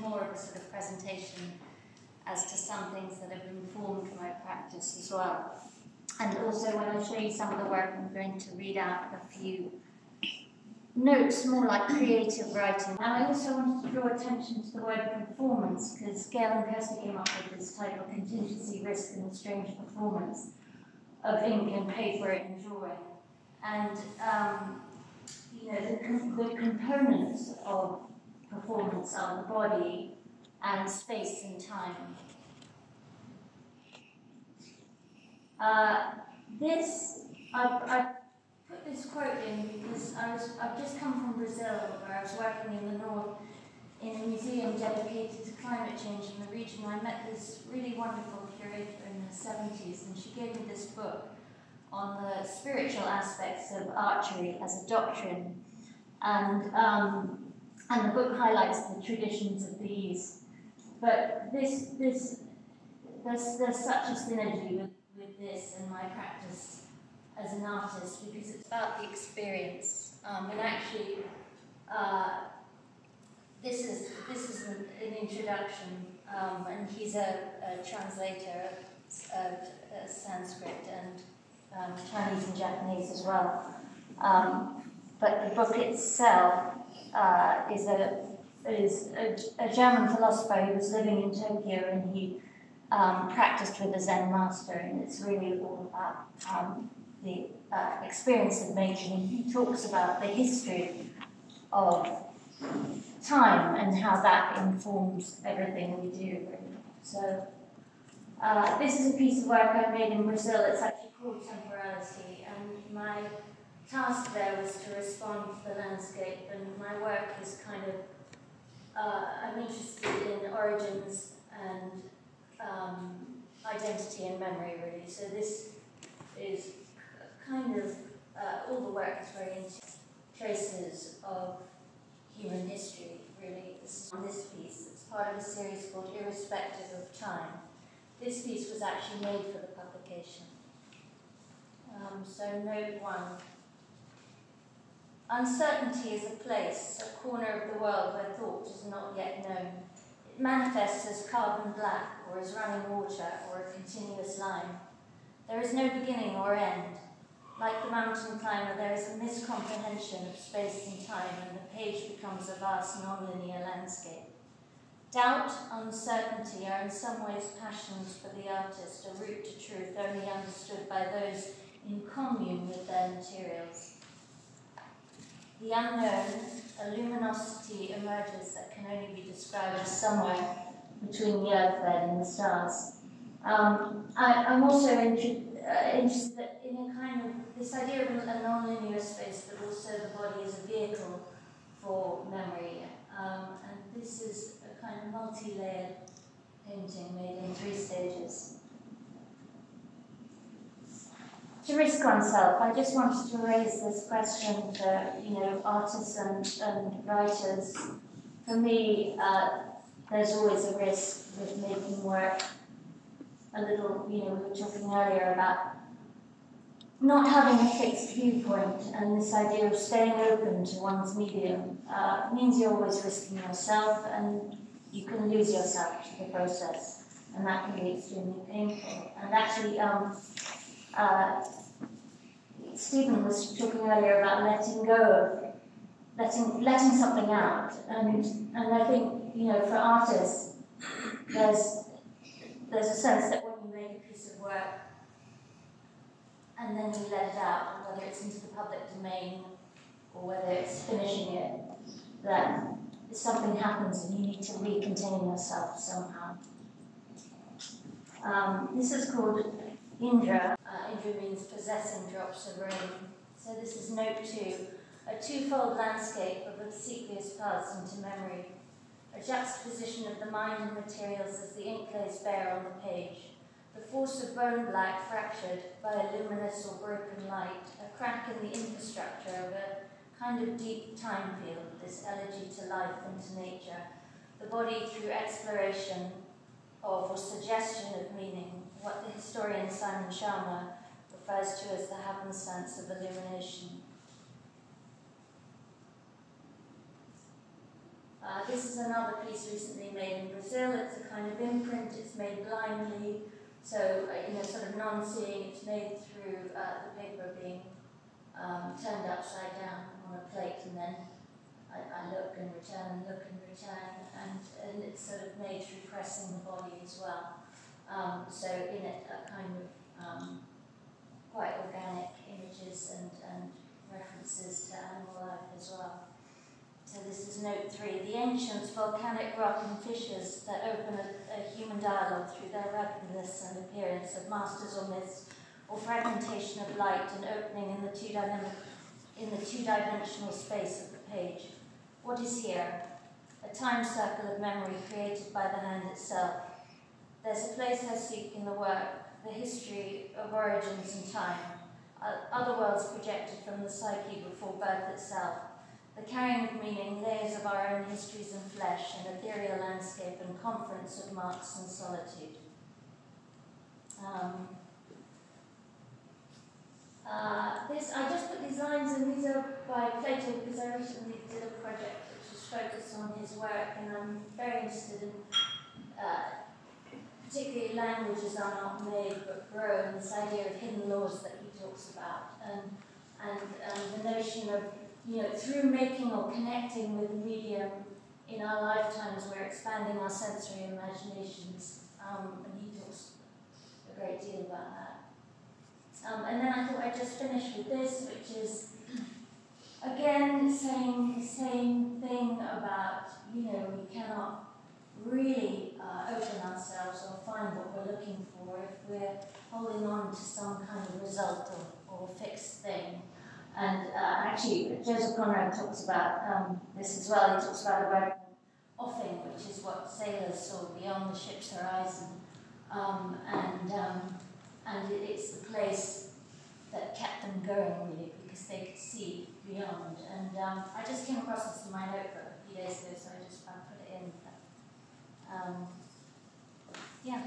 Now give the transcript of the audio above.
more of a sort of presentation as to some things that have informed my practice as well. And also, when I show you some of the work, I'm going to read out a few notes, more like creative writing. And I also wanted to draw attention to the word performance, because Gail and Kirsty came up with this title, Contingency, Risk, and the Strange Performance of Ink and Paper and Drawing. And, um, you know, the, the components of performance on the body and space and time. Uh, this, I, I put this quote in because I was, I've just come from Brazil where I was working in the north in a museum dedicated to climate change in the region. I met this really wonderful curator in the 70s and she gave me this book on the spiritual aspects of archery as a doctrine. And, um, and the book highlights the traditions of these. But this, this, there's, there's such a synergy with with this and my practice as an artist because it's about the experience. Um, and actually, uh, this is this is an, an introduction, um, and he's a, a translator of, of Sanskrit and um, Chinese and Japanese as well. Um, but the book itself uh, is a is a, a German philosopher who was living in Tokyo, and he um, practiced with a Zen master, and it's really all about um, the uh, experience of nature. And he talks about the history of time and how that informs everything we do. So, uh, this is a piece of work I made in Brazil. It's actually called Temporality, and task there was to respond to the landscape, and my work is kind of uh, I'm interested in origins and um, identity and memory, really. So this is kind of, uh, all the work is very into traces of human history, really. This is on this piece. It's part of a series called Irrespective of Time. This piece was actually made for the publication. Um, so note one. Uncertainty is a place, a corner of the world where thought is not yet known It manifests as carbon black, or as running water, or a continuous line. There is no beginning or end. Like the mountain climber, there is a miscomprehension of space and time, and the page becomes a vast non-linear landscape. Doubt, uncertainty are in some ways passions for the artist, a route to truth only understood by those in commune with their materials. The unknown, a luminosity emerges that can only be described as somewhere between the earth bed and the stars. Um, I, am also inter uh, interested in a kind of this idea of a non-linear space, but also the body as a vehicle for memory. Um, and this is a kind of multi-layered painting made in three stages to risk oneself, I just wanted to raise this question for you know artists and, and writers. For me, uh, there's always a risk with making work. A little, you know, we were talking earlier about not having a fixed viewpoint and this idea of staying open to one's medium uh, means you're always risking yourself and you can lose yourself to the process and that can be extremely painful. And actually, um, uh, Stephen was talking earlier about letting go of letting letting something out, and and I think you know for artists, there's there's a sense that when you make a piece of work and then you let it out, whether it's into the public domain or whether it's finishing it, that something happens and you need to recontain yourself somehow. Um, this is called Indra. Uh, Indra means possessing drops of rain. So this is note two, a twofold landscape of obsequious paths into memory, a juxtaposition of the mind and materials as the ink lays bare on the page, the force of bone black fractured by a luminous or broken light, a crack in the infrastructure of a kind of deep time field, this elegy to life and to nature, the body through exploration of or suggestion of meaning, what the historian Simon Schama refers to as the happenstance of illumination. Uh, this is another piece recently made in Brazil. It's a kind of imprint. It's made blindly, so uh, you know, sort of non-seeing. It's made through uh, the paper being um, turned upside down on a plate, and then I, I look and return, and look and return, and, and it's sort of made through pressing the body as well. Um, so in it, a kind of um, quite organic images and, and references to animal life as well. So this is note three. The ancients, volcanic rock and fissures that open a, a human dialogue through their ruggedness and appearance of masters or myths, or fragmentation of light and opening in the two dynamic in the two-dimensional space of the page. What is here? A time circle of memory created by the hand itself. There's a place I seek in the work, the history of origins and time, other worlds projected from the psyche before birth itself, the carrying of meaning, layers of our own histories and flesh, an ethereal landscape and conference of marks and solitude. Um, uh, this, I just put these lines in, these are by Plato because I recently did a project which was focused on his work and I'm very interested in uh, particularly languages are not made but grow and this idea of hidden laws that he talks about and, and um, the notion of you know, through making or connecting with medium in our lifetimes, we're expanding our sensory imaginations. Um, and he talks a great deal about that. Um, and then I thought I'd just finish with this, which is again saying the same thing about, you know, we cannot really uh, open ourselves or find what we're looking for if we're holding on to some kind of result or, or fixed thing. And uh, actually, Joseph Conrad talks about um, this as well. He talks about a word offing, which is what sailors saw beyond the ship's horizon. Um, and um, and it's the place that kept them going, really, because they could see beyond. And um, I just came across this in my notebook a few days ago, so I just put it. Um, yeah.